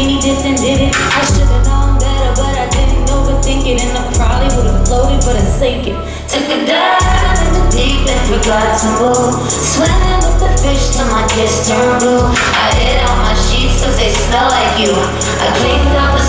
skinny dipped and did it. I should've known better, but I didn't overthink it. And I probably would've floated, but I sank it. Took a dive in the deep and forgot to move. Swimming with the fish till my kiss turned blue. I hid all my sheets cause they smell like you. I cleaned out